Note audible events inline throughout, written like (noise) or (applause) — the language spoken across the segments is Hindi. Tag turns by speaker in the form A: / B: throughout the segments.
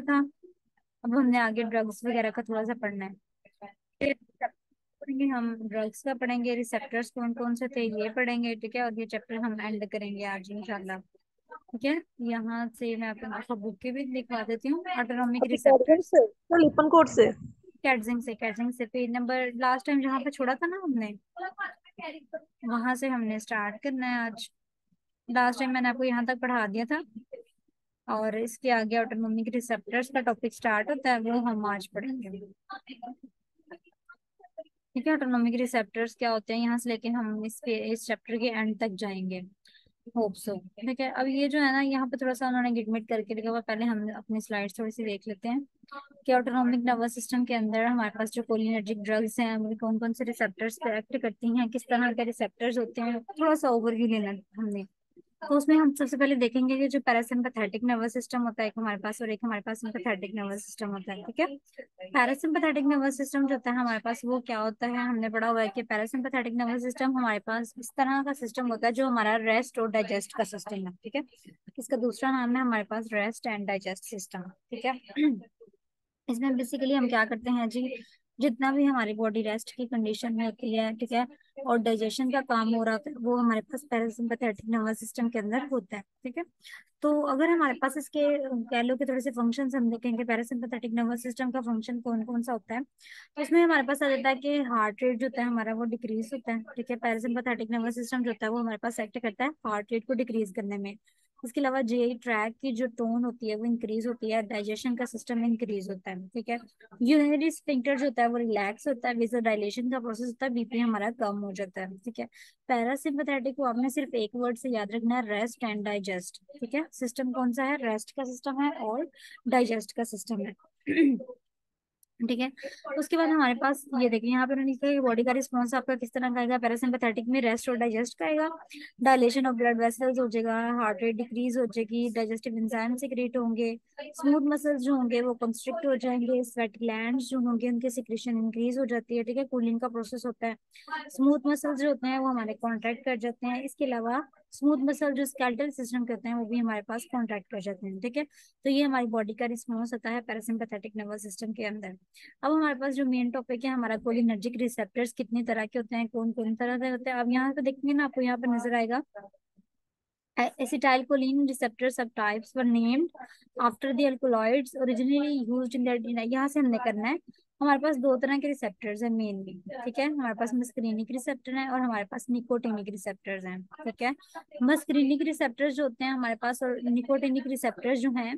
A: था। अब हमने आगे ड्रग्स वगैरह का थोड़ा सा पढ़ना है। पढ़ेंगे हम ड्रग्स का पढ़ेंगे रिसेप्टर्स कौन कौन से थे ये पढ़ेंगे ठीक है? और ये चैप्टर हम एंड करेंगे आज इंशाल्लाह। ठीक है? यहाँ से मैं आपको बुक के भी दिखा देती हूँ। ऑटोनॉमिक रिसेप्टर्स
B: से? लिपन कोड से।
A: कैटजिंग से कैटजिंग से। पेज नंबर लास्ट टाइम जहाँ पे छोड़ा था ना हमने वहाँ से हमने स्टार्ट करना है आज। लास्ट टाइम मैंने आपको यहाँ तक पढ़ा दिया था। और इसके आगे ऑटोनॉमिक रिसेप्टर्स का टॉपिक स्टार्ट होता है, वो हम आज पढ़ेंगे। ठीक है ऑटोनॉमिक रिसेप्टर्स क्या होते हैं? यहाँ से लेके हम इस इस चैप्टर के एंड तक जाएँगे। होप सो ठीक है, अब ये जो है ना, यहाँ पे थोड़ा सा उन्होंने गिटमिट करके लिखा हुआ पहले हम अपनी स्लाइड्स थोड़ी सी देख लेते हैं कि ऑटोनॉमिक नर्वस सिस्टम के अंदर हमारे पास जो कोलिनर्जिक ड्रग्स हैं, वो कौन कौन से रिसेप्टर्स पे एक्ट करती हैं, किस तरह के रिसेप्टर्स होते हैं, थोड़ा सा ओवरव्यू लेना हमने। तो उसमें हम सबसे पहले देखेंगे कि जो पैरासिम्पैथेटिक नर्वस सिस्टम होता है, एक हमारे पास और एक हमारे पास सिंपैथेटिक नर्वस सिस्टम होता है, ठीक है? पैरासिम्पैथेटिक नर्वस सिस्टम जो होता है, हमारे पास वो क्या होता है? हमने पढ़ा हुआ है कि पैरासिम्पैथेटिक नर्वस सिस्टम हमारे पास इस तरह का सिस्टम होता है जो हमारा रेस्ट और डाइजेस्ट का सिस्टम है, ठीक है? इसका दूसरा नाम है हमारे पास रेस्ट एंड डाइजेस्ट सिस्टम ठीक है? (clears throat) इसमें बेसिकली हम क्या करते हैं जी? जितना भी हमारी बॉडी रेस्ट की कंडीशन में होती है, ठीक है, और डाइजेशन का काम हो रहा है वो हमारे पास पैरासिम्पैथेटिक नर्वस सिस्टम के अंदर होता है, ठीक है? तो अगर हमारे पास इसके, कह लो कि थोड़े से फ़ंक्शन हम देखेंगे पैरासिम्पैथेटिक नर्वस सिस्टम का फ़ंक्शन कौन कौन सा होता है तो इसमें हमारे पास आ जाता है कि हार्ट रेट जो होता है हमारा वो डिक्रीज होता है, ठीक है? पैरासिम्पैथेटिक नर्वस सिस्टम जो होता है वो हमारे पास एक्ट करता है हार्ट रेट को डिक्रीज करने में। उसके अलावा जे ट्रैक की जो टोन होती है, वो इंक्रीज होती है डाइजेशन का सिस्टम इंक्रीज होता है, ठीक है? यूरिनरी स्फिंक्टर जो होता है, वो रिलैक्स होता है विजो डायलेशन का प्रोसेस होता है बीपी हमारा कम हो जाता है, ठीक है? पैरासिम्पथेटिक को आपने सिर्फ़ एक वर्ड से याद रखना है रेस्ट एंड डाइजेस्ट ठीक है? सिस्टम कौन सा है? रेस्ट का सिस्टम है और डाइजेस्ट का सिस्टम है। ठीक है? उसके बाद हमारे पास ये देखिए, यहाँ पे उन्होंने लिखा बॉडी का रिस्पॉन्स आपका किस तरह का आएगा? पैरासिम्पैथेटिक में रेस्ट और डाइजेस्ट का आएगा। डायलेशन ऑफ़ ब्लड वेसल्स हो जाएगा हार्ट रेट डिक्रीज हो जाएगी डाइजेस्टिव एंजाइम सिक्रेट होंगे स्मूथ मसल्स जो होंगे वो कंस्ट्रिक्ट हो जाएँगे स्वेट ग्लैंड जो होंगे उनके सिक्रेशन इंक्रीज हो जाती है, ठीक है? कूलिंग का प्रोसेस होता है। स्मूथ मसल्स जो होते हैं वो हमारे कॉन्ट्रैक्ट कर जाते हैं। इसके अलावा स्मूथ मसल जो स्केल्टल सिस्टम करते हैं, वो भी हमारे पास कॉन्ट्रैक्ट कर जाते हैं, ठीक है? तो ये हमारी बॉडी का रिस्पॉन्स होता है पैरासिम्पैथेटिक नर्वस सिस्टम के अंदर। अब हमारे पास जो मेन टॉपिक है, हमारा कोलिनर्जिक रिसेप्टर्स कितनी तरह के होते हैं कौन कौन तरह के होते हैं? अब यहाँ पे देखेंगे ना, आपको यहाँ पे नज़र आएगा। acetylcholine receptor subtypes were named after the alkaloids originally used in their यहाँ से हमने करना है। हमारे पास दो तरह के रिसेप्टर्स हैं मेनली ठीक है? हमारे पास मस्क्रीनिक रिसेप्टर है और हमारे पास निकोटिनिक रिसेप्टर्स हैं, ठीक है? मस्क्रीनिक रिसेप्टर्स जो होते हैं हमारे पास और निकोटिनिक रिसेप्टर्स जो हैं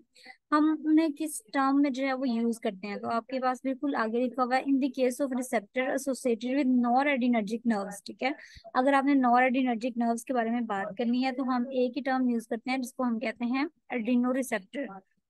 A: हम उन्हें किस टर्म में जो है वो यूज़ करते हैं? तो आपके पास बिल्कुल आगे लिखा हुआ है in the case of receptor associated with noradrenergic nerves ठीक है? अगर आपने नॉर एडिनर्जिक नर्व्स के बारे में बात करनी है तो हम एक ही टर्म यूज़ करते हैं जिसको हम कहते हैं एडिनो रिसेप्टर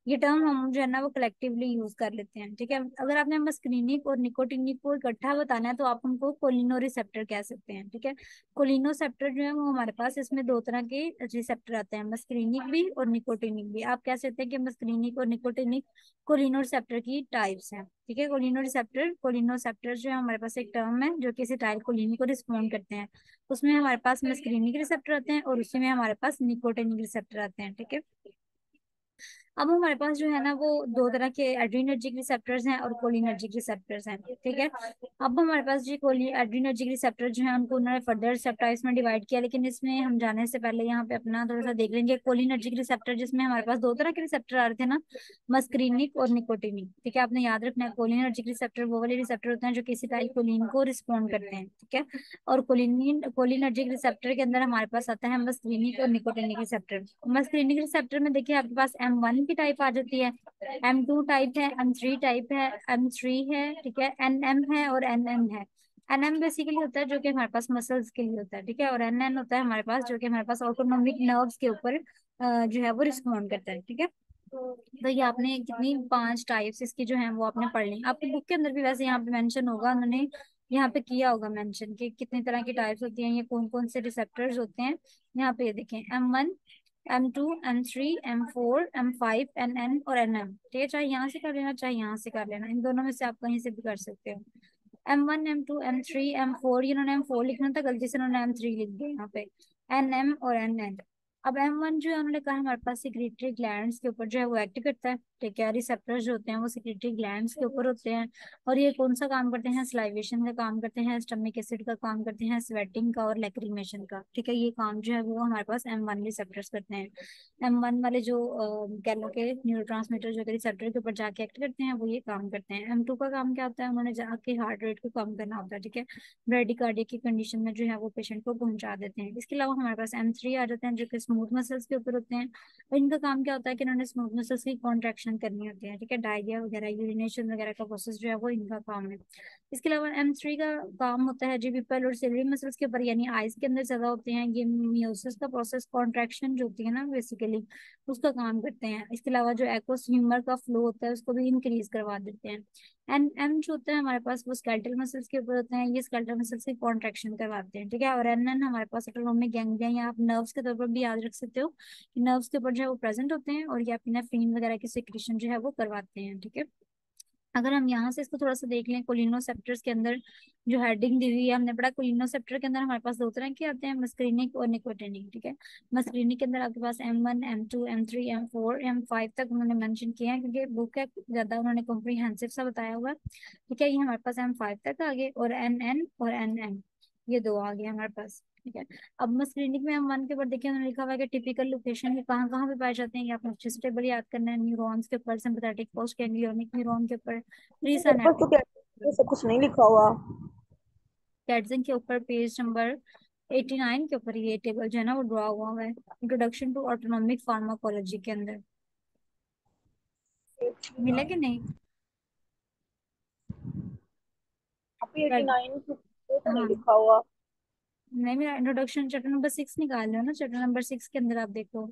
A: ये टर्म हम जो है ना वो कलेक्टिवली यूज़ कर लेते हैं, ठीक है? अगर आपने मस्क्रीनिक और निकोटिनिक को इकट्ठा बताना है तो आप उनको कोलिनो रिसेप्टर कह सकते हैं, ठीक है? कोलिनो सेप्टर जो है वो हमारे पास इसमें दो तरह के रिसेप्टर आते हैं मस्क्रीनिक भी और निकोटिनिक भी। आप कह सकते हैं कि मस्क्रीनिक और निकोटिनिक कोलिनो रिसेप्टर की टाइप्स हैं, ठीक है? कोलिनो रिसेप्टर कोलिनो सेप्टर जो है हमारे पास एक टर्म है, जो कि टाइल कोलिनी को रिस्पॉन्ड करते हैं। उसमें हमारे पास मस्क्रीनिक रिसेप्टर आते हैं और उसी में हमारे पास निकोटिनिक रिसेप्टर आते हैं, ठीक है? अब हमारे पास जो है ना वो दो तरह के एड्रीनर्जिक रिसेप्टर्स हैं और कोलिनर्जिक रिसेप्टर्स हैं ठीक है? अब हमारे पास जो कोली एड्रीनर्जिक रिसेप्टर जो है उनको उन्होंने फर्दर रिसेप्टाइज में डिवाइड किया लेकिन इसमें हम जाने से पहले यहाँ पे अपना थोड़ा सा देख लेंगे। कोलिनर्जिक रिसेप्टर जिसमें हमारे पास दो तरह के रिसेप्टर आ रहे थे ना मस्क्रीनिक और निकोटिनिक ठीक है? आपने याद रखना है कोलिनर्जिक रिसेप्टर वो वाले रिसेप्टर होते हैं जो किसी टाइप कोलिन को रिस्पॉन्ड करते हैं ठीक है? और कोलिन कोलिनर्जिक रिसेप्टर के अंदर हमारे पास आता है मस्क्रीनिक और निकोटिनिक रिसेप्टर मस्क्रीनिक रिसेप्टर में देखिए आपके पास एम वन की टाइप आ जाती है। एम टू टाइप है एम थ्री टाइप है एम थ्री है, ठीक है एन एम है और एन एन है। एन एम बेसिकली होता है जो कि हमारे पास मसल्स के लिए होता है, ठीक है, और एन एन होता है हमारे पास जो कि हमारे पास ऑटोनोमिक नर्व्स के ऊपर जो है वो रिस्पॉन्ड करता है, ठीक है। तो ये आपने कितनी पाँच टाइप्स इसकी जो है वो आपने पढ़ ली। आपकी बुक के अंदर भी वैसे यहाँ पे मेंशन होगा, उन्होंने यहाँ पे किया होगा मेंशन कि कितनी तरह की टाइप्स होती हैं, ये कौन कौन से रिसेप्टर्स होते हैं। यहाँ पे ये देखें M one M two M three M four M five N N और एन एम ठीक है, चाहे यहाँ से कर लेना, चाहे यहाँ से कर लेना। इन दोनों में से आप कहीं से भी कर सकते हो। M one M two M three M four इन्होंने एम फोर लिखना था, गलती से इन्होंने एम थ्री लिख दिया यहाँ पे। एन एम और एन एन अब एम वन जो है, उन्होंने कहा हमारे पास सिक्रेटरी ग्लैंड के ऊपर जो है, वो एक्ट करता है। ठीक है रिसेप्टर्स जो होते हैं, वो सिक्रेटरी ग्लैंड्स के ऊपर होते हैं। और ये कौन सा काम करते हैं? स्लाइवेशन का काम करते हैं स्टमिक एसिड का काम करते हैं स्वेटिंग का और लेक्रीमेशन का। ठीक है, ये काम जो है, वो हमारे पास एम वन रिसेप्टर्स करते हैं। एम वन वाले जो कह लो के न्यूरो ट्रांसमीटर जो रिसेप्टर के ऊपर जाके एक्ट करते हैं, वो ये काम करते हैं। एम टू का काम क्या होता है? उन्होंने जाके हार्ट रेट को कम करना होता है। ठीक है ब्रेडिकार्डिया की कंडीशन में जो है, वो पेशेंट को पहुँचा देते हैं। इसके अलावा हमारे पास एम थ्री आ जाते हैं, जो कि स्मूथ मसल्स के ऊपर होते हैं। और इनका काम क्या होता है कि इन्होंने स्मूथ मसल्स की कॉन्ट्रेक्शन करनी होती है, ठीक है? डायरिया वगैरह यूरिनेशन वगैरह का प्रोसेस जो है वो इनका काम है। इसके अलावा एम का काम होता है जी पीपल और सिलरी मसल्स के ऊपर, यानी आइज़ के अंदर ज़्यादा होते हैं। ये म्यूसिस का प्रोसेस कॉन्ट्रेक्शन जो होती है ना बेसिकली उसका काम करते हैं। इसके अलावा जो एक्वस ह्यूमर का फ्लो होता है, उसको भी इंक्रीज करवा देते हैं। एंड एम जो होता है हमारे पास वो स्केल्टल मसल्स के ऊपर होते हैं, ये स्केल्टल मसल्स की कॉन्ट्रेक्शन करवाते हैं, ठीक है? और एन एन हमारे पास ऑटोनोमिक गैंग्लिया या आप नर्व्स के तौर पर भी याद रख सकते हो कि नर्व्स के ऊपर जो है वो प्रेजेंट होते हैं और ये एपिनेफ्रीन वगैरह की सिक्रेशन जो है वो करवाते हैं, ठीक है? अगर हम यहाँ से इसको थोड़ा सा देख लें कोलिनोसेप्टर्स के अंदर जो हेडिंग दी हुई है, हमने पढ़ा कोलिनोसेप्टर के अंदर हमारे पास दो तरह के आते हैं मस्क्रीनिक और निकोटेनिक ठीक है? मस्क्रीनिक के अंदर आपके पास M one M two M three M four M five तक उन्होंने मेंशन किया है, क्योंकि बुक है, ज़्यादा उन्होंने कॉम्प्रीहेंसिव सा बताया हुआ है, ठीक है? ये हमारे पास एम फाइव तक आ गए और एन एन और एन एम ये दो आ गए हमारे पास। ठीक है। अब मैं क्लिनिक में हम वन के ऊपर देखिए उन्होंने लिखा हुआ है कि टिपिकल लोकेशन में कहाँ कहाँ पे पाए जाते हैं। ये आपको अच्छे से टेबल याद करना है न्यूरॉन्स के ऊपर सिंपैथेटिक पोस्ट गैंग्लियोनिक न्यूरॉन के ऊपर
B: सब कुछ नहीं लिखा हुआ।
A: कैटजिंग के ऊपर पेज नंबर 89 के ऊपर ये टेबल जो है ना वो ड्रॉ हुआ है। इंट्रोडक्शन टू ऑटोनॉमिक फार्माकोलॉजी के अंदर। मिला कि नहीं?
B: अभी 89 तो नहीं लिखा हुआ।
A: नहीं मेरा इंट्रोडक्शन चैप्टर नंबर सिक्स निकाल लो ना? चैप्टर नंबर सिक्स के अंदर आप देखो।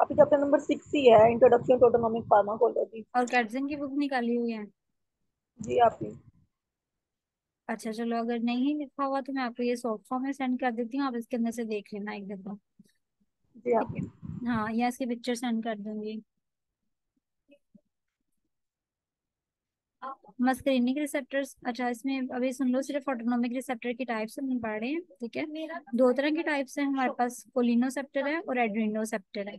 B: अभी चैप्टर नंबर सिक्स ही है इंट्रोडक्शन टू ऑटोनॉमिक फार्माकोलॉजी
A: और कैटजिंग की बुक निकाली हुई है?
B: जी आप ही।
A: अच्छा चलो अगर नहीं लिखा हुआ तो मैं आपको ये सॉफ्ट फॉर्म में सेंड कर देती हूँ आप इसके अंदर से देख लेना एक दफ़ा।
B: जी आप
A: हाँ। या इसकी पिक्चर सेंड कर दूँगी। मस्करीनिक रिसेप्टर्स अच्छा इसमें अभी सुन लो सिर्फ़ ऑटोनोमिक रिसेप्टर की टाइप्स हम पढ़ रहे हैं ठीक है? दो तरह की टाइप्स है हमारे पास कोलिनोसेप्टर है और एड्रीनोसेप्टर है।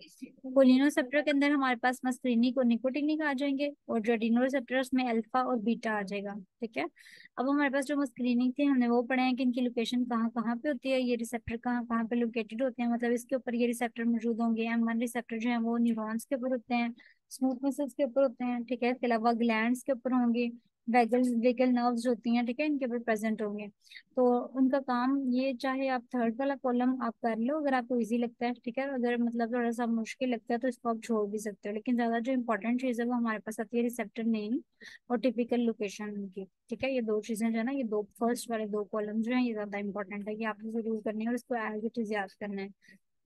A: कोलिनोसेप्टर के अंदर हमारे पास मस्करीनिक और निकोटिनिक आ जाएँगे और जो एड्रीनोसेप्टर उसमें अल्फ़ा और बीटा आ जाएगा ठीक है? अब हमारे पास जो मस्करीनिक थे हमने वो पढ़े हैं कि इनकी लोकेशन कहाँ कहाँ पे होती है ये रिसेप्टर कहाँ कहाँ पे लोकेटेड होते हैं मतलब इसके ऊपर ये रिसेप्टर मौजूद होंगे एम वन रिसेप्टर जो है वो न्यूरॉन्स के ऊपर होते हैं स्मूथ मसल्स के ऊपर होते हैं, ठीक है? इसके अलावा ग्लैंड्स के ऊपर होंगे, वेगल वेगल नर्व्स होती हैं, ठीक है? इनके ऊपर प्रेजेंट होंगे। तो उनका काम ये, चाहे आप थर्ड वाला कॉलम आप कर लो, अगर आपको इजी लगता है, ठीक है? अगर मतलब थोड़ा सा मुश्किल लगता है तो इसको आप छोड़ भी सकते हो। लेकिन ज़्यादा जो इंपॉर्टेंट चीज़ है, वो हमारे पास आती है रिसेप्टर नेम और टिपिकल लोकेशन उनकी, ठीक है? ये दो चीज़ें जो है ना, ये दो फ़र्स्ट वाले दो कॉलम जो है, ये ज़्यादा इंपॉर्टेंट है कि आपको ज़रूर करनी है और इसको एज इट इज़ याद करना है।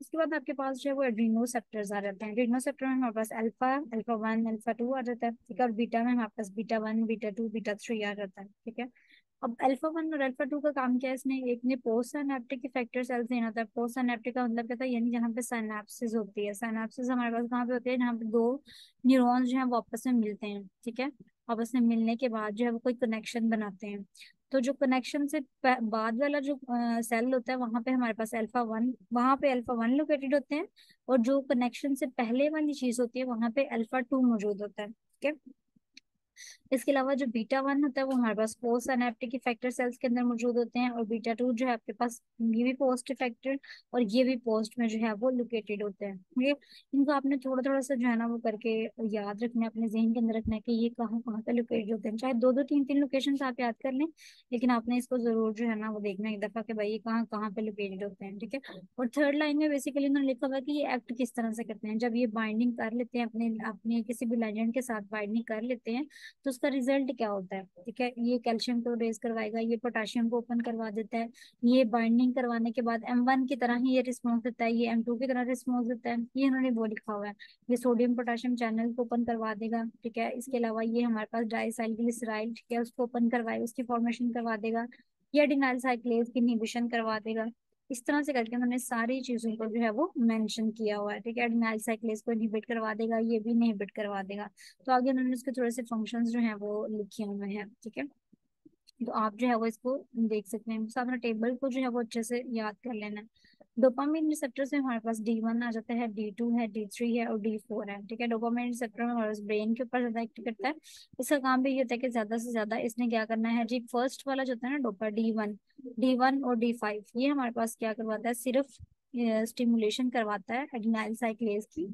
A: उसके बाद आपके पास जो है वो एड्रीनोसेप्टर्स आ जाते हैं। एड्रीनोसेप्टर में हमारे पास alpha alpha one alpha two आ जाता है, ठीक है? और बीटा में हमारे पास beta one beta two beta three आ जाता है, ठीक है? अब अल्फ़ा वन और अल्फ़ा टू का काम क्या है? इसने एक ने पोस्ट साइनेप्टिक इफेक्टर सेल्स देना होता है पोस्ट साइनेप्टिक का मतलब क्या था? यानी जहाँ पे साइनेप्सिस होती है। साइनेप्सिस हमारे पास कहाँ पे होती है? जहाँ पे दो न्यूरॉन्स जो है वो आपस में मिलते हैं, ठीक है? आपस में मिलने के बाद जो है वो कोई कनेक्शन बनाते हैं। तो जो कनेक्शन से बाद वाला जो सेल होता है, वहाँ पे हमारे पास अल्फ़ा वन वहाँ पे अल्फ़ा वन लोकेटेड होते हैं और जो कनेक्शन से पहले वाली चीज़ होती है, वहाँ पे अल्फ़ा टू मौजूद होता है, ठीक है? इसके अलावा जो बीटा वन होता है, वो हमारे पास पोस्ट एनेप्टिक इफेक्टर सेल्स के अंदर मौजूद होते हैं और बीटा टू जो है आपके पास, ये भी पोस्ट इफेक्टर और ये भी पोस्ट में जो है वो लोकेटेड होते हैं। ये इनको आपने थोड़ा थोड़ा सा जो है ना वो करके याद रखना है, अपने जहन के अंदर रखना है कि ये कहाँ कहाँ पे लोकेटेड होते हैं। चाहे दो दो तीन तीन लोकेशन आप याद कर लें, लेकिन आपने इसको ज़रूर जो है ना वो देखना एक दफ़ा कि भाई ये कहाँ कहाँ पे लोकेटेड होते हैं, ठीक है? और थर्ड लाइन में बेसिकली उन्होंने लिखा हुआ कि ये एक्ट किस तरह से करते हैं। जब ये बाइंडिंग कर लेते हैं, अपने अपने किसी भी लेजेंड के साथ बाइंडिंग कर लेते हैं तो उसका रिज़ल्ट क्या होता है? ठीक है, ये कैल्शियम को रेज करवाएगा, ये पोटाशियम को ओपन करवा देता है, ये बाइंडिंग करवाने के बाद एम वन की तरह ही ये रिस्पॉन्स देता है, ये एम टू की तरह रिस्पॉन्स देता है, ये इन्होंने वो लिखा हुआ है, ये सोडियम पोटाशियम चैनल को ओपन करवा देगा, ठीक है, इसके अलावा ये हमारे पास डाइसाइक्लिसराइल ठीक है, उसको ओपन करवाएगा उसकी फॉर्मेशन करवा देगा, या डिनाइल साइक्लेज की इनहिबिशन करवा देगा इस तरह से करके उन्होंने सारी चीज़ों को जो है वो मेंशन किया हुआ है, ठीक है? एडिनाइल साइक्लेस को इनहिबिट करवा देगा, ये भी इनहिबिट करवा देगा। तो आगे उन्होंने उसके थोड़े से फ़ंक्शन जो है वो लिखे हुए हैं, ठीक है? तो आप जो है वो इसको देख सकते हैं। आपने टेबल को जो है वो अच्छे से याद कर लेना। डोपामिन रिसेप्टर में हमारे पास डी वन आ जाता है डी टू है डी थ्री है और डी फोर है, ठीक है? डोपामिन रिसेप्टर में हमारे ब्रेन के ऊपर ज़्यादा एक्ट करता है। इसका काम भी ये होता है कि ज़्यादा से ज़्यादा इसने क्या करना है जी फ़र्स्ट वाला जो होता है ना dopa D one D one और डी फाइव ये हमारे पास क्या करवाता है? सिर्फ़ स्टिमुलेशन करवाता है एडिनाइल साइक्लेज की।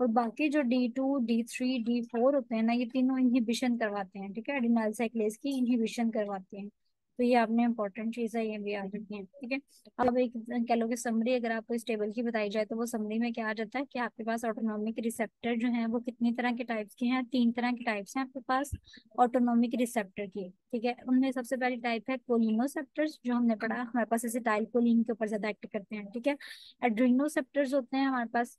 A: और बाकी जो D two D three D four होते हैं ना, ये तीनों इनहिबिशन करवाते हैं, ठीक है? एडिनाइल साइक्लेज की इनहिबिशन करवाते हैं। तो ये आपने इंपॉर्टेंट चीज़ है ये भी याद रखनी है, ठीक है? अब एक कह लो कि समरी अगर आपको इस टेबल की बताई जाए तो वो समरी में क्या आ जाता है कि आपके पास ऑटोनॉमिक रिसेप्टर जो है, वो कितनी तरह के टाइप्स के हैं, तीन तरह के टाइप्स हैं आपके पास ऑटोनॉमिक रिसेप्टर की, ठीक है? उनमें सबसे पहली टाइप है कोलिनोसेप्टर्स जो हमने पढ़ा, हमारे पास ऐसे टाइल कोलिन के ऊपर ज़्यादा एक्ट करते हैं, ठीक है? एड्रीनोसेप्टर्स होते हैं हमारे पास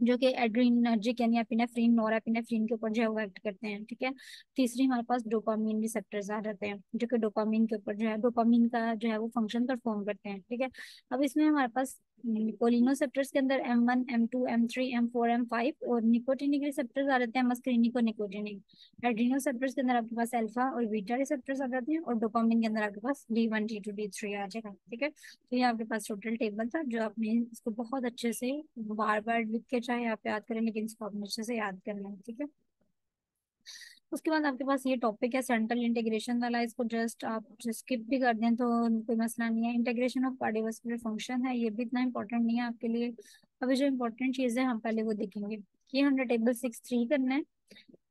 A: जो कि एड्रीनर्जिक यानी एपिनेफ्रीन नोरेपिनेफ्रिन के ऊपर जो है वो एक्ट करते हैं, ठीक है? तीसरी हमारे पास डोपामिन रिसेप्टर्स आ जाते हैं, जो कि डोपामिन के ऊपर जो है डोपामिन का जो है वो फ़ंक्शन परफॉर्म करते हैं, ठीक है? अब इसमें हमारे पास कोलिनोसेप्टर्स के अंदर M one M two M three M four M five और निकोटिनिक रिसेप्टर्स आ जाते हैं मस्क्रीनिक निकोटिनिक एड्रीनोसेप्टर्स के अंदर आपके पास अल्फ़ा और बीटा रिसेप्टर्स आ जाते हैं और डोपामिन के अंदर आपके पास D one D two D three आ जाएगा, ठीक है? तो ये आपके पास टोटल टेबल था जो आपने इसको बहुत अच्छे से बार बार लिख के चाहे आप याद करें, लेकिन इसको आपने अच्छे से याद करना है, ठीक है? उसके बाद आपके पास ये टॉपिक है सेंट्रल इंटीग्रेशन वाला, इसको जस्ट आप स्किप भी कर दें तो कोई मसला नहीं है। इंटीग्रेशन ऑफ़ कार्डियोवास्कुलर फ़ंक्शन है, ये भी इतना इंपॉर्टेंट नहीं है आपके लिए। अभी जो इंपॉर्टेंट चीज़ है, हम पहले वो देखेंगे। ये हमने टेबल सिक्स थ्री करना है,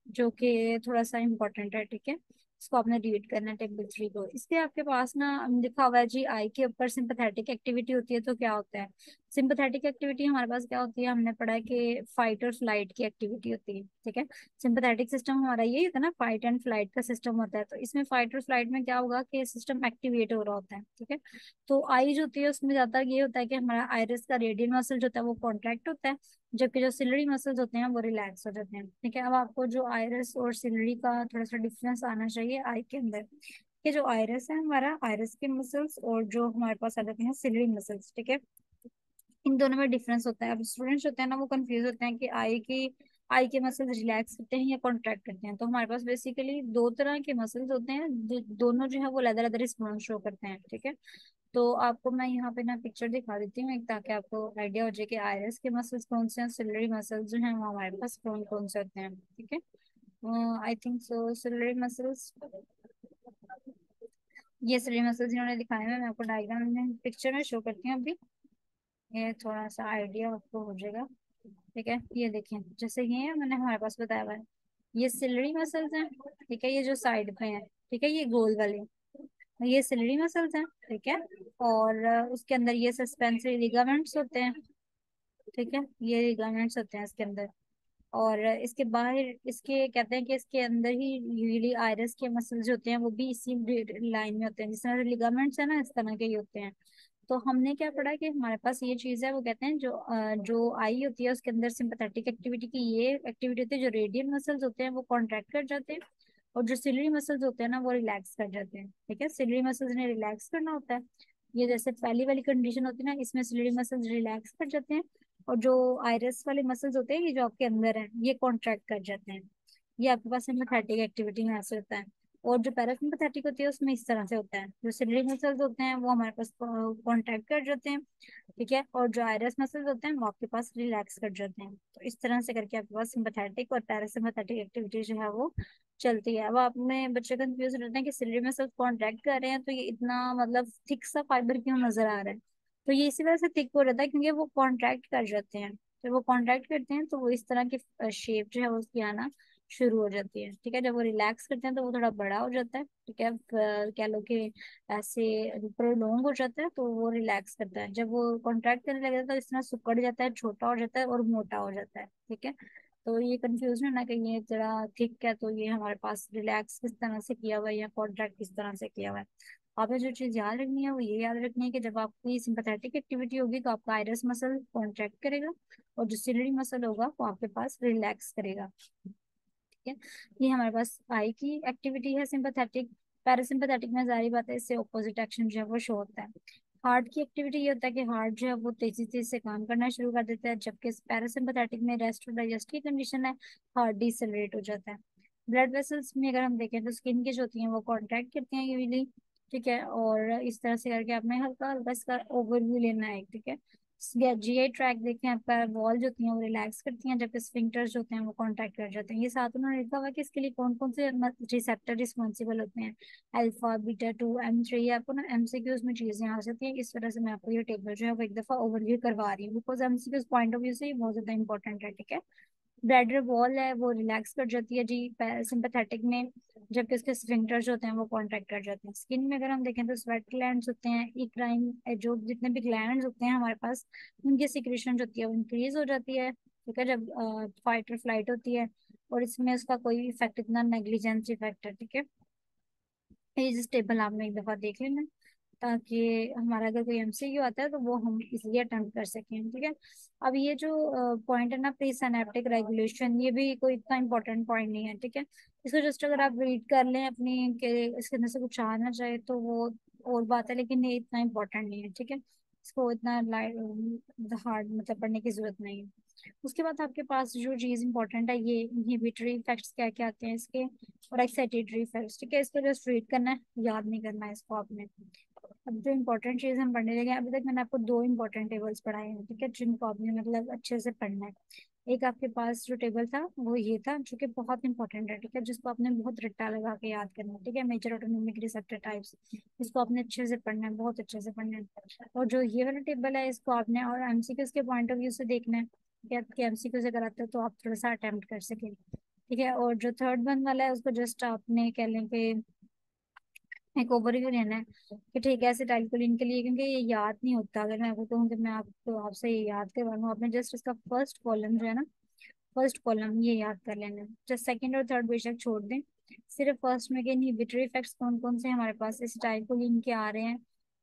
A: जो कि थोड़ा सा इम्पोर्टेंट है, ठीक है? इसको आपने रीड करना है टेबल थ्री को। इसके आपके पास ना लिखा हुआ है जी आई के ऊपर सिंपथेटिक एक्टिविटी होती है तो क्या होता है? सिंपथेटिक एक्टिविटी हमारे पास क्या होती है? हमने पढ़ा है कि फाइट और फ़्लाइट की एक्टिविटी होती है, ठीक है? सिंपथेटिक सिस्टम हमारा यही होता है ना फाइट एंड फ़्लाइट का सिस्टम होता है तो इसमें फाइट और फ़्लाइट में क्या होगा कि सिस्टम एक्टिवेट हो रहा होता है, ठीक है? तो आई जो होती है, उसमें ज़्यादा ये होता है कि हमारा आयरस का रेडियल मसल जो होता है, वो कॉन्ट्रैक्ट होता है, जबकि जो सिलरी मसल्स होते हैं, वो रिलैक्स हो जाते हैं, ठीक है? अब आपको जो आयरस और सिलरी का थोड़ा सा डिफरेंस आना चाहिए आई के अंदर, कि जो आयरस है, हमारा आयरस के मसल्स और जो हमारे पास आ जाते हैं सिलरी मसल्स ठीक है? इन दोनों में डिफरेंस होता है। अब स्टूडेंट्स होते हैं ना, वो कंफ्यूज होते हैं कि आई की आई के मसल्स रिलैक्स करते हैं या कॉन्ट्रैक्ट करते हैं। तो हमारे पास बेसिकली दो तरह के मसल्स होते हैं दोनों जो है वो लेदर लेदर रिस्पॉन्स शो करते हैं, ठीक है? तो आपको मैं यहाँ पे ना पिक्चर दिखा देती हूँ ताकि आपको आइडिया हो जाए कि आयरस के मसल्स कौन से हैं सिलरी मसल्स जो हैं वो हमारे पास कौन कौन से होते हैं, ठीक है? I think so ciliary muscles ये सिलरी मसल्स इन्होंने दिखाए हैं, मैं आपको डायग्राम में पिक्चर में शो करती हूँ अभी। ये थोड़ा सा आइडिया आपको हो जाएगा। ठीक है, ये देखें, जैसे ये मैंने हमारे पास बताया हुआ है, ये सिलरी मसल्स हैं, ठीक है, ये जो साइड पे हैं, ठीक है, ये गोल वाले, ये सिलरी मसल्स हैं, ठीक है, और उसके अंदर ये सस्पेंसरी लिगामेंट्स होते हैं, ठीक है, ये लिगामेंट्स होते हैं इसके अंदर, और इसके बाहर, इसके, कहते हैं कि इसके अंदर ही यूजली आयरस के मसल्स होते हैं, वो भी इसी लाइन में होते हैं, जिस तरह लिगामेंट्स है ना, इस तरह के ही होते हैं। तो हमने क्या पढ़ा कि हमारे पास ये चीज़ है, वो कहते हैं जो जो आई होती है उसके अंदर सिंपथेटिक एक्टिविटी की ये एक्टिविटी होती है, जो रेडियल मसल्स होते हैं वो कॉन्ट्रैक्ट कर जाते हैं और जो सिलरी मसल्स होते हैं ना वो रिलैक्स कर जाते हैं, ठीक है? सिलरी मसल्स ने रिलैक्स करना होता है, ये जैसे पहली वाली कंडीशन होती है ना, इसमें सिलरी मसल्स रिलैक्स कर जाते हैं और जो आयरस वाले मसल्स होते हैं, ये जो आपके अंदर है, ये कॉन्ट्रैक्ट कर जाते हैं, ये आपके पास सिंपथेटिक एक्टिविटी में ऐसे होता है। और जो पैरासिम्पथेटिक होती है, उसमें इस तरह से होता है। जो सिलरी मसल्स होते हैं, वो हमारे पास कॉन्ट्रैक्ट कर जाते हैं, ठीक है? और जो आयरस मसल्स होते हैं, वो आपके पास रिलैक्स कर जाते हैं। तो इस तरह से करके आपके पास सिंपथेटिक और पैरासिम्पथेटिक एक्टिविटी जो है, वो चलती है। अब आपने बच्चे कंफ्यूज रहते हैं कि सिलरी मसल्स कॉन्ट्रैक्ट कर रहे हैं तो ये इतना मतलब थिक सा फाइबर क्यों नज़र आ रहा है? तो ये इसी वजह से थिक हो रहता है, क्योंकि वो कॉन्ट्रैक्ट कर जाते हैं। जब वो कॉन्ट्रैक्ट करते हैं तो वो इस तरह की शेप जो है, उसकी आना शुरू हो जाती है, ठीक है? जब वो रिलैक्स करते हैं तो वो थोड़ा बड़ा हो जाता है, ठीक है? कह लो कि ऐसे प्रोलोंग हो जाता है तो वो रिलैक्स करता है। जब वो कॉन्ट्रैक्ट करने लगता है तो इस तरह सुकड़ जाता है, छोटा हो जाता है और मोटा हो जाता है, ठीक है? तो ये कंफ्यूज ना कि ये जरा थिक है तो ये हमारे पास रिलैक्स किस तरह से किया हुआ है या कॉन्ट्रैक्ट किस तरह से किया हुआ है? आपने जो चीज़ याद रखनी है वो ये याद रखनी है कि जब आपकी सिंपथेटिक एक्टिविटी होगी तो आपका आयरस मसल कॉन्ट्रैक्ट करेगा और जो सिलरी मसल होगा वो आपके पास रिलैक्स करेगा। ठीक है? ये हमारे पास आई की एक्टिविटी है सिंपथेटिक पैरासिम्पथेटिक में जारी बात है, इससे ऑपोजिट एक्शन जो है वो शो होता है। हार्ट की एक्टिविटी ये होता है कि हार्ट जो है वो तेज़ी तेज़ी से काम करना शुरू कर देता है, जबकि पैरासिम्पथेटिक में रेस्ट और डाइजेस्ट की कंडीशन है हार्ट डिसलरेट हो जाता है। ब्लड वेसल्स में अगर हम देखें तो स्किन की जो होती है वो कॉन्ट्रैक्ट करती हैं यूजली ठीक है? और इस तरह से करके आपने हल्का हल्का इसका ओवरव्यू लेना है, ठीक है? जीआई ट्रैक देखें, आपका वॉल जो होती है वो रिलैक्स करती हैं जबकि स्फिंक्टर्स जो होते हैं, वो कॉन्ट्रैक्ट कर जाते हैं। ये साथ उन्होंने लिखा हुआ कि इसके लिए कौन कौन से रिसेप्टर रिस्पॉन्सिबल होते हैं? Alpha beta two M three आपको ना एम सी क्यूज में चीज़ें आ सकती हैं। इस तरह से मैं आपको ये टेबल जो है, वो एक दफ़ा ओवरव्यू करवा रही हूँ because MCQs point of view से बहुत ज़्यादा इंपॉर्टेंट है, ठीक है? ब्लैडर वॉल है, वो रिलैक्स कर जाती है, जी सिंपैथेटिक में, जबकि उसके स्फिंक्टर जो होते हैं, वो कॉन्ट्रैक्ट कर जाते हैं। स्किन में अगर हम देखें तो स्वेट ग्लैंड्स होते हैं इक्राइन जो जितने भी ग्लैंड होते हैं हमारे पास, उनकी सिक्रेशन जो होती है, वो इंक्रीज हो जाती है, ठीक है, जब फाइट और फ़्लाइट होती है, और इसमें उसका कोई इफ़ेक्ट इतना नेग्लिजेंस इफ़ेक्ट है, ठीक है? ये टेबल आपने एक दफ़ा देख लेना। ताकि हमारा अगर कोई एमसीक्यू आता है तो वो हम इसलिए अटेम्प्ट कर सकें, ठीक है? अब ये जो पॉइंट है ना प्री सैनेप्टिक रेगुलेशन ये भी कोई इतना इंपॉर्टेंट पॉइंट नहीं है, ठीक है? इसको जस्ट अगर आप रीड कर लें अपनी, के इसके अंदर से कुछ आना चाहे तो वो और बात है, लेकिन ये इतना इंपॉर्टेंट नहीं है, ठीक है? इसको इतना हार्ड मतलब पढ़ने की ज़रूरत नहीं है। उसके बाद आपके पास जो चीज़ इंपॉर्टेंट है, ये इनहिबिटरी इफेक्ट्स क्या क्या आते हैं इसके? और एक्साइटेटरी इफेक्ट्स ठीक है? इसको जस्ट रीड करना है, याद नहीं करना है इसको आपने। अब जो इम्पोर्टेंट चीज़ हम पढ़ने लगे अभी तक मैंने आपको दो इम्पोर्टेंट टेबल्स पढ़ाए हैं, ठीक है, जिनको आपने मतलब अच्छे से पढ़ना है। एक आपके पास जो टेबल था, वो ये था, जो कि बहुत इंपॉर्टेंट है, ठीक है, जिसको आपने बहुत रट्टा लगा के याद करना है, ठीक है मेजर ऑटोनोमिक रिसेप्टर टाइप्स इसको आपने अच्छे से पढ़ना है, बहुत अच्छे से पढ़ना है। और जो ये वाला टेबल है, इसको आपने और एमसीक्यूज के पॉइंट ऑफ़ व्यू से देखना है कि आपके एमसीक्यू से कराते हो तो आप थोड़ा सा अटेम्प्ट कर सकें, ठीक है। और जो थर्ड वन वाला है, उसको जस्ट आपने कह लें कि एक ओवरव्यू लेना है। कि ठीक है, ऐसे एसिटाइलकोलिन के लिए, क्योंकि ये याद नहीं होता, अगर मैं कहूँ कि मैं आपको, आपसे ये याद करवाऊँ, आपने जस्ट इसका फ़र्स्ट कॉलम जो है ना फ़र्स्ट कॉलम ये याद कर लेना है। जस्ट सेकंड और थर्ड बेशक छोड़ दें। सिर्फ़ फ़र्स्ट में के इनहिबिटरी इफेक्ट्स कौन कौन से हमारे पास एसिटाइलकोलिन के आ रहे हैं,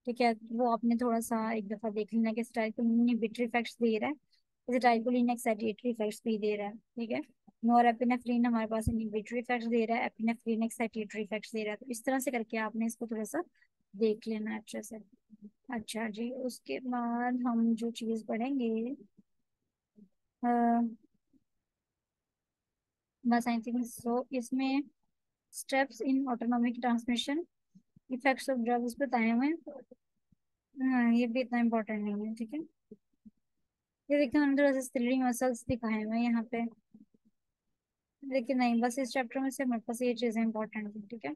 A: ठीक है? वो आपने थोड़ा सा एक दफ़ा देख लेना कि एसिटाइलकोलिन इनहिबिटरी इफेक्ट्स दे रहा है एसिटाइलकोलिन एक्साइटेटरी इफेक्ट्स भी दे रहा है, ठीक है? नॉरएपिनेफ्रिन हमारे पास इनहिबिटरी इफेक्ट्स दे रहा है एपिनेफ्रिन एक्साइटेटरी इफेक्ट्स दे रहा है। तो इस तरह से करके आपने इसको थोड़ा सा देख लेना अच्छे से। अच्छा जी, उसके बाद हम जो चीज़ पढ़ेंगे बस आई थिंक सो, इसमें steps in autonomic transmission effects of drugs बताए हुए हाँ। ये भी इतना इम्पोर्टेंट नहीं है, ठीक है? ये देखते हैं थोड़ा सा मसल्स दिखाए हुए यहाँ पे। लेकिन नहीं, बस इस चैप्टर में से मेरे पास ये चीज़ें इंपॉर्टेंट है ठीक है?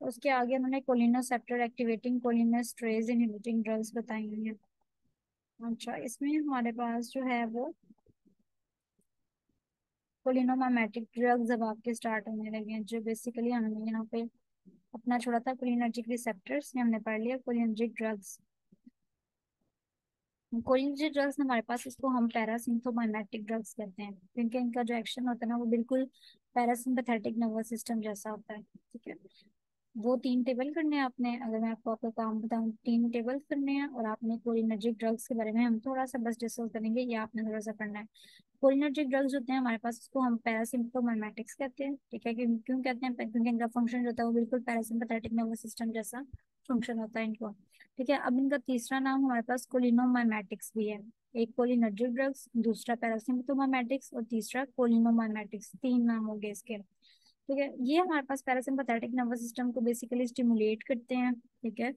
A: उसके आगे उन्होंने cholinoceptor activating cholinesterase inhibiting drugs बताई हुई हैं। अच्छा इसमें हमारे पास जो है वो कोलिनोमामेटिक ड्रग्स अब आपके स्टार्ट होने लगे हैं, जो बेसिकली हमने यहाँ पे अपना छोड़ा था कोलिनर्जिक रिसेप्टर्स हमने पढ़ लिया कोलिनर्जिक ड्रग्स कोलिनर्जिक ड्रग्स हमारे पास इसको हम पैरासिंथोमाइमेटिक ड्रग्स कहते हैं। क्योंकि इनका जो एक्शन होता है ना, वो बिल्कुल पैरासिम्पथेटिक नर्वस सिस्टम जैसा होता है, ठीक है? वो तीन टेबल करने हैं आपने। अगर मैं आपको आपका काम बताऊँ, तीन टेबल करने हैं और आपने कोलिनर्जिक ड्रग्स के बारे में हम थोड़ा सा बस डिस्कस करेंगे, ये आपने थोड़ा सा पढ़ना है। कोलिनर्जिक ड्रग्स होते हैं, हमारे पास इसको हम पैरासिम्पटोमाइमेटिक्स कहते हैं, ठीक है? क्यों क्यों कहते हैं? क्योंकि इनका फ़ंक्शन होता है वो बिल्कुल पैरासिम्पथेटिक नर्वस सिस्टम जैसा फ़ंक्शन होता है इनको। ठीक है, अब इनका तीसरा नाम हमारे पास कोलिनोमाइमेटिक्स भी है। एक कोलिनर्जिक ड्रग्स दूसरा पैरासिम्पटोमाइमेटिक्स और तीसरा कोलिनोमाइमेटिक्स तीन नाम हो गए इसके। ठीक है, ये हमारे पास पैरासिम्पथेटिक नर्वस सिस्टम को बेसिकली स्टिमुलेट करते हैं, ठीक है?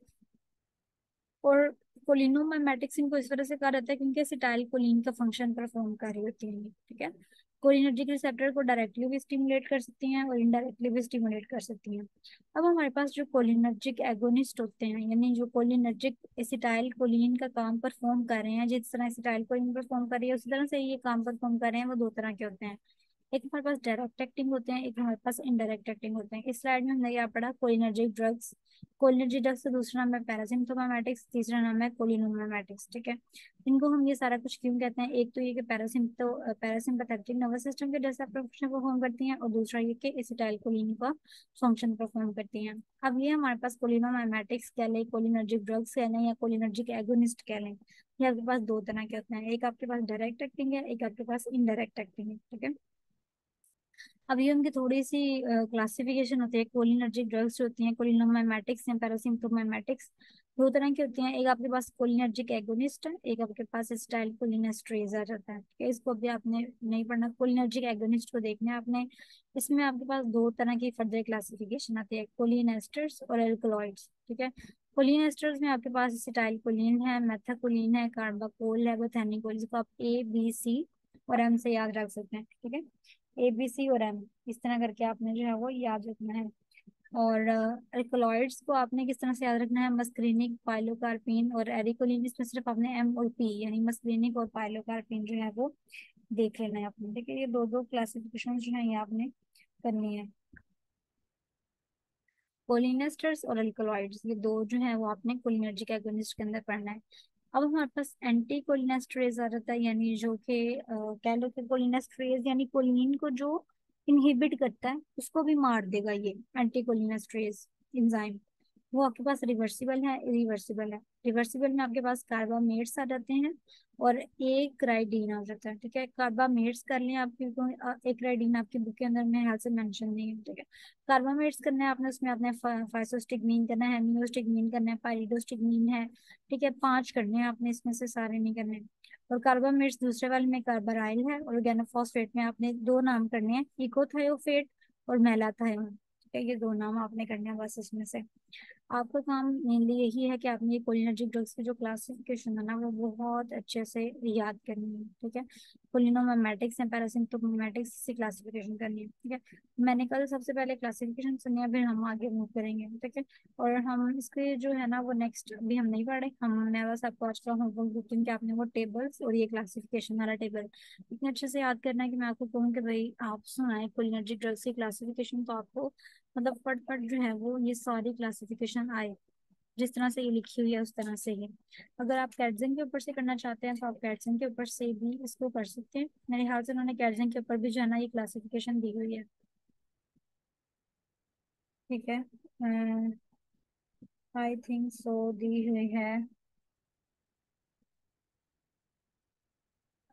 A: और कोलिनोमाइमेटिक्स इनको इस वजह से कहा जाता है क्योंकि एसिटाइल कोलिन का फ़ंक्शन परफॉर्म कर रही होती है, ठीक है? कोलिनर्जिक रिसेप्टर को डायरेक्टली भी स्टिमुलेट कर सकती हैं और इनडायरेक्टली भी स्टिमुलेट कर सकती हैं। अब हमारे पास जो कोलिनर्जिक एगोनिस्ट होते हैं, यानी जो कोलिनर्जिक एसिटाइल कोलिन का काम परफॉर्म कर रहे हैं, जिस तरह एसिटाइल कोलिन परफॉर्म कर रही है, उसी तरह से ये काम परफॉर्म कर रहे हैं, वो दो तरह के होते हैं। एक हमारे पास डायरेक्ट एक्टिंग होते हैं, एक हमारे पास इनडायरेक्ट एक्टिंग होते हैं। इस स्लाइड में हमने क्या पढ़ा कोलिनर्जिक ड्रग्स कोलिनर्जिक ड्रग्स का दूसरा नाम है पैरासिम्पटोमामेटिक्स तीसरा नाम है कोलिनोमामेटिक्स ठीक है? इनको हम ये सारा कुछ क्यों कहते हैं? एक तो ये कि पैरासिम्पटो पैरासिम्पथेटिक नर्वस सिस्टम के जैसा फ़ंक्शन परफॉर्म करती हैं और दूसरा ये कि एसिटाइल कोलिन का फ़ंक्शन परफॉर्म करती हैं। अब ये हमारे पास कोलिनोमामेटिक्स कह लें कोलिनर्जिक ड्रग्स कह लें या कोलिनर्जिक एगोनिस्ट कह लें, ये आपके पास दो तरह के होते हैं। एक आपके पास डायरेक्ट एक्टिंग है, एक आपके पास इनडायरेक्ट एक्टिंग है, ठीक है? अब ये उनकी थोड़ी सी क्लासिफिकेशन होती है कोलिनर्जिक ड्रग्स जो होती हैं कोलिनोमाइमेटिक्स या पैरासिम्पटोमाइमेटिक्स दो तरह की होती हैं, एक आपके पास कोलिनर्जिक एगोनिस्ट है, एक आपके पास स्टाइल कोलिनेस्ट्रेज आ जाता है? इसको भी आपने नहीं पढ़ना कोलिनर्जिक एगोनिस्ट को देखना है आपने, इसमें आपके पास दो तरह की फर्दर क्लासिफिकेशन आती है कोलिनेस्टर्स और एल्कलॉइड्स ठीक है? कोलिनेस्टर्स में आपके पास स्टाइल कोलिन है मेथाकोलिन है कार्बाकोल है बोथेनिकोल जिसको आप ए बी सी और एम से याद रख सकते हैं, ठीक है? ए बी सी और एम, इस तरह करके आपने जो है वो याद रखना है। और एल्कलॉइड्स को आपने किस तरह से याद रखना है? मस्क्रीनिक पाइलोकार्पिन और एरिकोलिन इसमें सिर्फ़ आपने एम और पी यानी मस्क्रीनिक और पाइलोकार्पिन जो है वो देख लेना है आपने। ठीक है, ये दो दो क्लासिफिकेशन जो है ये आपने करनी है। कोलिनेस्टर्स और एल्कलॉइड्स ये दो जो है वो आपने कोलिनर्जिक एगोनिस्ट के अंदर पढ़ना है। अब हमारे पास एंटी कोलिनेस्ट्रेज आ जाता है, यानी जो कि कह लो कि कोलिनेस्ट्रेज यानी कोलिन को जो इनहिबिट करता है, उसको भी मार देगा ये एंटी कोलिनेस्ट्रेज एंजाइम वो आपके पास रिवर्सिबल है इरिवर्सिबल है। रिवर्सिबल में आपके पास कार्बामेट्स आ जाते हैं और एक क्राइडीन आ जाता है, ठीक है? कार्बामेट्स कर लें आपकी एक क्राइडीन आपकी बुक के अंदर में हाल से मेंशन नहीं है, ठीक है? कार्बामेट्स करना है आपने, उसमें आपने फाइसोस्टिगमीन करना है मियोस्टिगमीन करना है पाइरिडोस्टिगमीन है, ठीक है? पाँच करने हैं आपने, इसमें से सारे नहीं करने। और कार्बामेट्स दूसरे वाले में कार्बाराइल है और ऑर्गेनोफॉस्फेट में आपने दो नाम करने हैं इकोथायोफेट और मेलाथायोन ठीक है? ये दो नाम आपने करने हैं बस इसमें से। आपका काम मेनली यही है कि आपने ये कोलिनर्जिक ड्रग्स की जो क्लासिफिकेशन है ना, वो बहुत अच्छे से याद करनी है, ठीक है? कोलिनोमेमेटिक्स एंड पैरासिम्प्टोमेटिक्स से क्लासिफिकेशन करनी है, ठीक है? मैंने कल सबसे पहले क्लासिफिकेशन सुनी है, फिर हम आगे मूव करेंगे, ठीक है? और हम इसके जो है ना, वो नेक्स्ट अभी हम नहीं पढ़े, हमने बस आपको आज का होमवर्क क्योंकि आपने वो टेबल्स और ये क्लासिफिकेशन वाला टेबल इतने अच्छे से याद करना है कि मैं आपको कहूँ कि भाई आप सुनाए कोलिनर्जिक ड्रग्स की क्लासिफिकेशन तो आपको मतलब फट फट जो है वो ये सारी क्लासिफिकेशन आए। जिस तरह से ये लिखी हुई है, उस तरह से ही अगर आप कैटजिंग के ऊपर से करना चाहते हैं तो आप कैटजिंग के ऊपर से भी इसको कर सकते हैं। मेरे ख्याल से उन्होंने कैटजिंग के ऊपर भी जो है ना, ये क्लासिफिकेशन दी हुई है। ठीक है। आई थिंक सो दी हुई है।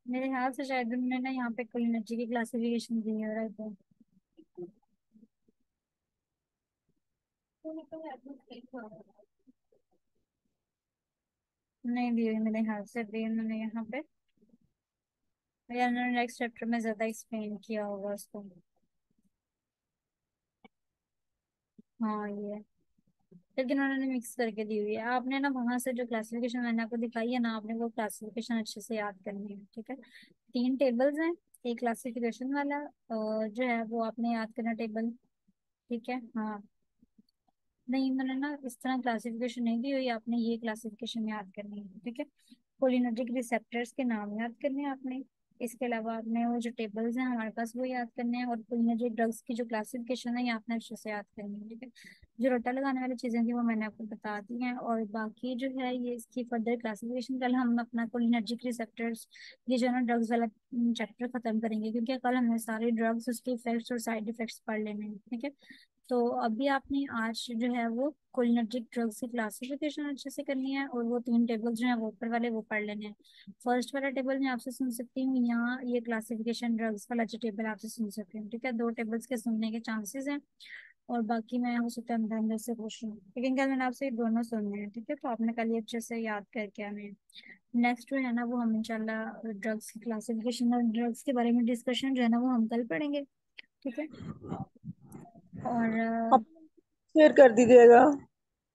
A: मेरे ख्याल से शायद उन्होंने ना यहाँ पे कोई एनर्जी की क्लासिफिकेशन दी है राइट नहीं दी हुई मेरे ख्याल से, दी उन्होंने यहाँ पे। उन्होंने नेक्स्ट चैप्टर में ज़्यादा एक्सप्लेन किया होगा उसको। हाँ ये। लेकिन उन्होंने मिक्स करके दी हुई है। आपने ना वहाँ से जो क्लासिफिकेशन मैंने आपको दिखाई है ना, आपने वो क्लासिफिकेशन अच्छे से याद करनी है, ठीक है? तीन टेबल्स हैं, एक क्लासिफिकेशन वाला जो है वो आपने याद करना टेबल ठीक है? हाँ। नहीं, मैंने ना इस तरह क्लासिफिकेशन नहीं दी हुई आपने ये क्लासिफिकेशन याद करनी है, ठीक है? कोलिनर्जिक रिसेप्टर्स के नाम याद करने हैं आपने? इसके अलावा आपने वो जो टेबल्स हैं, हमारे पास वो याद करने हैं, और कोलिनर्जिक ड्रग्स की जो क्लासिफिकेशन है, ये आपने अच्छे से याद करनी है, ठीक है? जो रट्टा लगाने वाली चीज़ें थी, वो मैंने आपको बता दी हैं, और बाकी जो है, ये इसकी फर्दर क्लासिफिकेशन कल हम अपना कोलिनर्जिक रिसेप्टर्स ये जो है ना ड्रग्स वाला चैप्टर खत्म करेंगे, क्योंकि कल हमने सारे ड्रग्स उसके इफेक्ट्स और साइड इफेक्ट्स पढ़ लेने हैं, ठीक है? तो अभी आपने आज जो है वो कोलिनर्जिक ड्रग्स की क्लासिफिकेशन अच्छे से करनी है और वो तीन टेबल जो है वो ऊपर वाले वो पढ़ लेने हैं। फ़र्स्ट वाला टेबल मैं आपसे सुन सकती हूँ, यहाँ ये क्लासिफिकेशन ड्रग्स वाला जो टेबल आपसे सुन सकती हूँ, ठीक है? दो टेबल्स के सुनने के चांसेस हैं और बाकी मैं हो सकता है अंदर अंदर से पूछ लूँ। लेकिन कल मैंने आपसे दोनों सुनने हैं, ठीक है? तो आपने कल अच्छे से याद करके हमें नेक्स्ट जो है ना वो हम इनशाला ड्रग्स की क्लासिफिकेशन और ड्रग्स के बारे में डिस्कशन जो है ना वो हम कल पढ़ेंगे, ठीक है? और
B: शेयर कर दीजिएगा।